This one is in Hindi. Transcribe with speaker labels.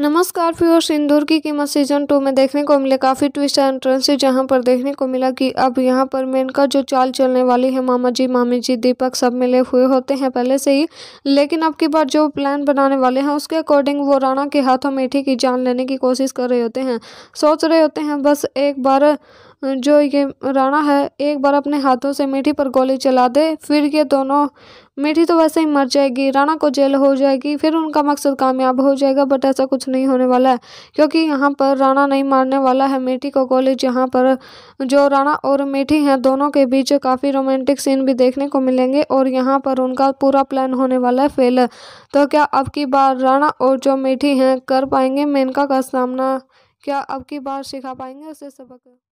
Speaker 1: नमस्कार फ्यूअर सिंदूर की कीमत सीज़न टू में देखने को मिले काफ़ी ट्विस्ट एंड से, जहाँ पर देखने को मिला कि अब यहाँ पर मेनका जो चाल चलने वाली है मामा जी मामी जी दीपक सब मिले हुए होते हैं पहले से ही। लेकिन अब की बार जो प्लान बनाने वाले हैं, उसके अकॉर्डिंग वो राणा के हाथों मीठी की जान लेने की कोशिश कर रहे होते हैं। सोच रहे होते हैं, बस एक बार जो ये राणा है, एक बार अपने हाथों से मीठी पर गोली चला दे, फिर ये दोनों मीठी तो वैसे ही मर जाएगी, राणा को जेल हो जाएगी, फिर उनका मकसद कामयाब हो जाएगा बट ऐसा कुछ नहीं होने वाला है। क्योंकि यहाँ पर राणा नहीं मारने वाला है मीठी को गोली जहाँ पर जो राणा और मीठी हैं, दोनों के बीच काफ़ी रोमांटिक सीन भी देखने को मिलेंगे, और यहाँ पर उनका पूरा प्लान होने वाला है फेल तो क्या अब की बार राणा और जो मीठी हैं, कर पाएँगे? मेनका का सामना क्या अब की बार सिखा पाएँगे उसे सबक?